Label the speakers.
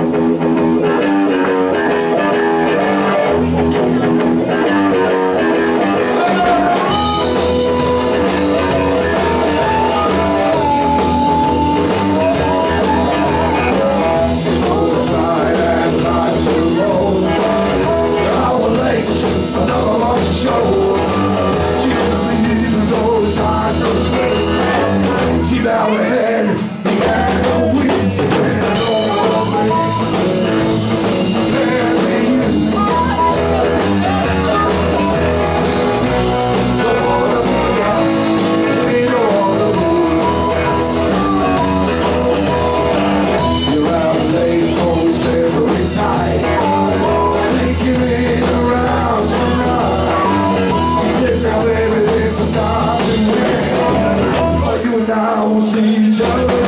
Speaker 1: Thank now you.